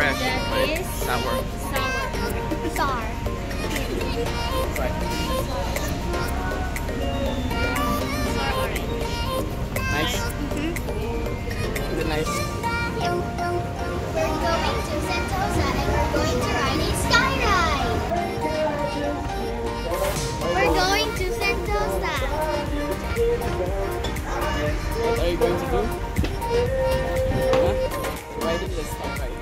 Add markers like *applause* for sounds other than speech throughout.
Fresh, That but is- sour. sour. Sour. Nice. Mm-hmm. Is it nice? We're going to Sentosa and we're going to ride a sky ride. We're going to Sentosa. What are you going to do? Huh? Riding the star ride.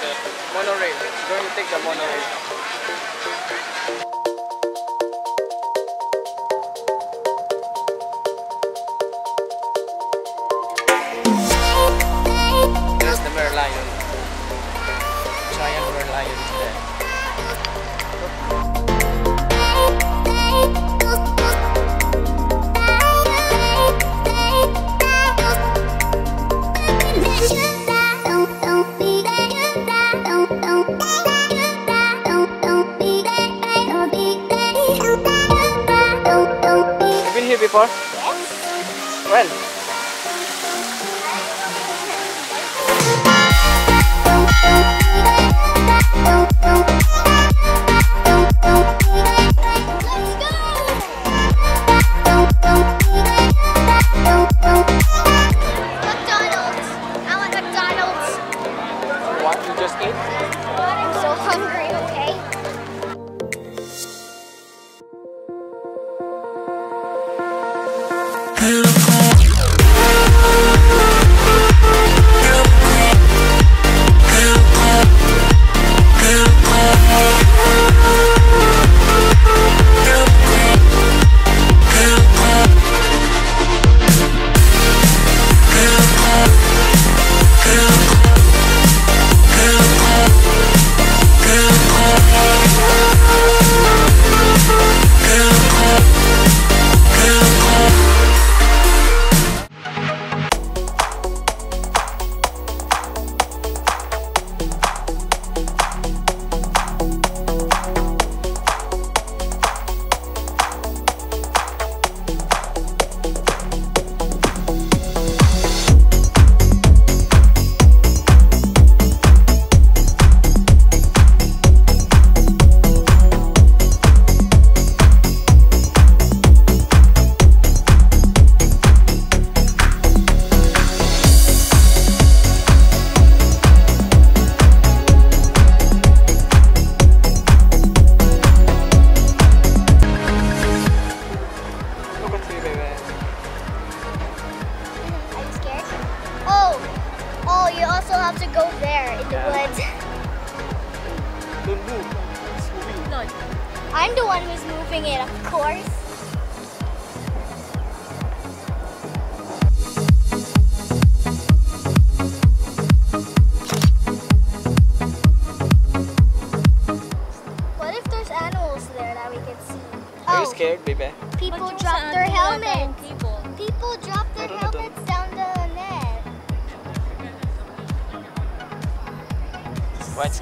The monorail. Going to take the monorail. There's the merlion. Giant merlion there. You've been here before? When? Look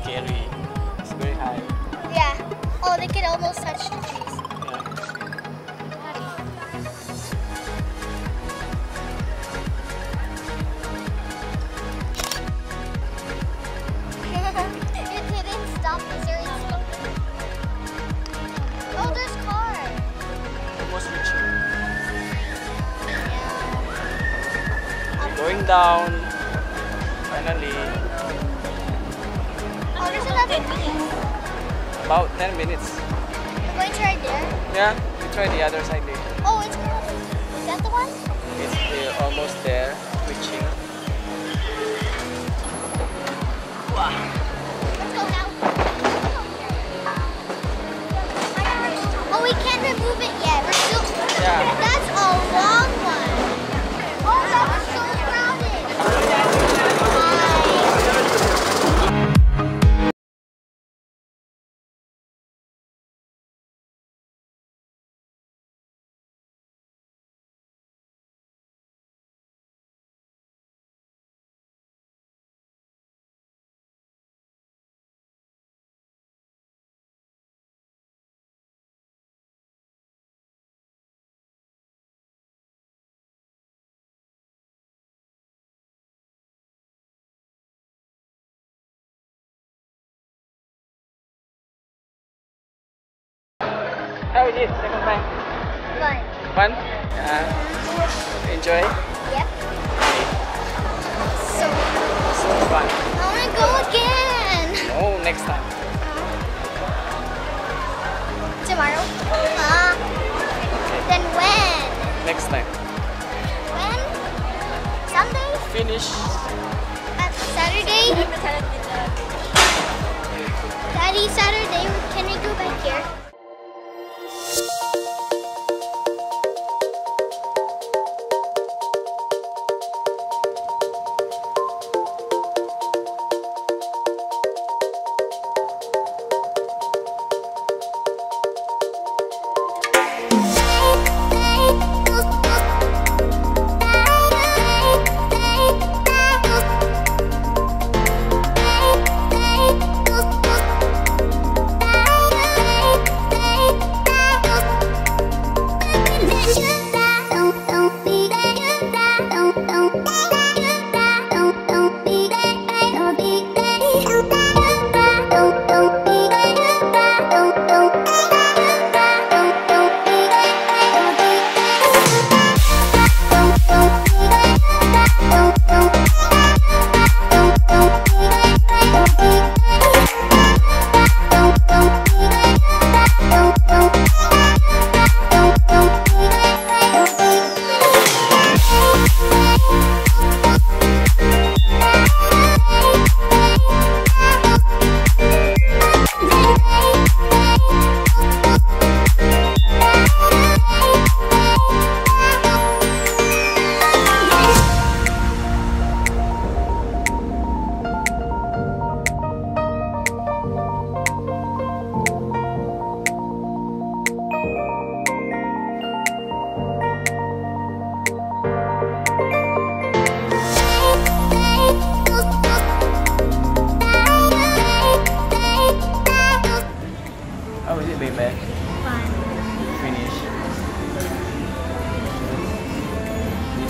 scary. It's very high. Yeah. Oh, they could almost touch the trees. Yeah. *laughs* it About 10 minutes. We're Going to right there. Yeah, we try the other side there. Oh, it's is that the one? It's uh, almost there, reaching. Let's go now. Oh, we can't remove it yet. We're still. Yeah. How it is, second time? Fun. Fun? Yeah. Enjoy? Yep. So, So fun. I want to go again. Oh, next time. Tomorrow? Uh, then when? Next time. When? Sunday? Finish. Uh, Saturday? Daddy, Saturday, can we go back here?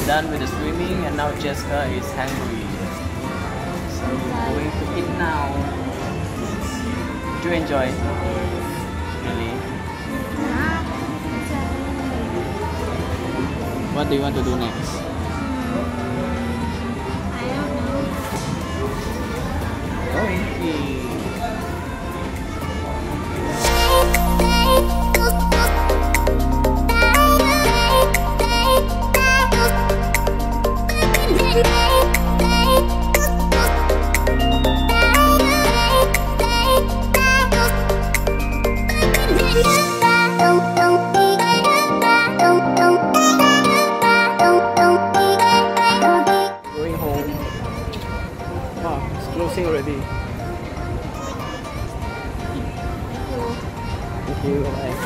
Done with the swimming and now Jessica is hungry. So we're going to eat now. Do you enjoy? Really? What do you want to do next? Going. Going closing already. Thank you. Bye.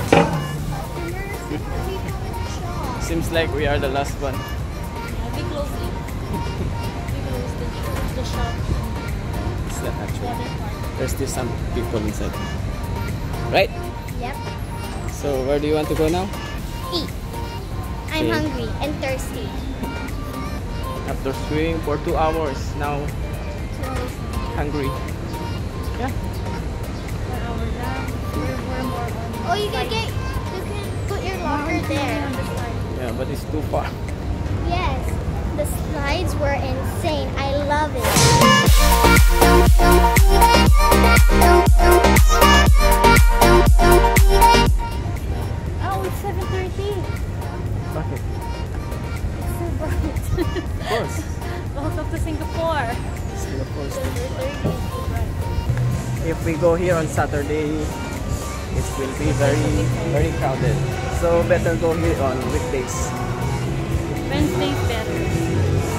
Seems like we are the last one. Be closing. We close the, the shop. It's not The actually. There's still some people inside. Right? Yep. So where do you want to go now? Eat. I'm Okay. hungry and thirsty. After swimming for two hours, now hungry. Yeah. Oh, you can get, you can put your locker there. Yeah, but it's too far. Yes, the slides were insane. I love it. Go here on Saturday, it will be very, very crowded. So better go here on weekdays. Wednesday's better.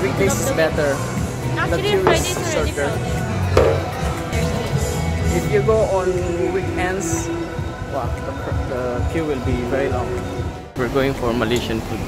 Weekdays is better. Actually, queue is already shorter. crowded. If you go on weekends, wow, the, the queue will be very long. We're going for Malaysian food.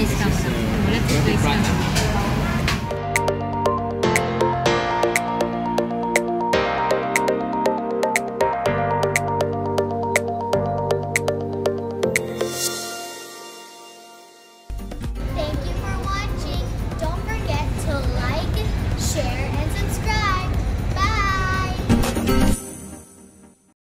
This is chicken. Let's guys.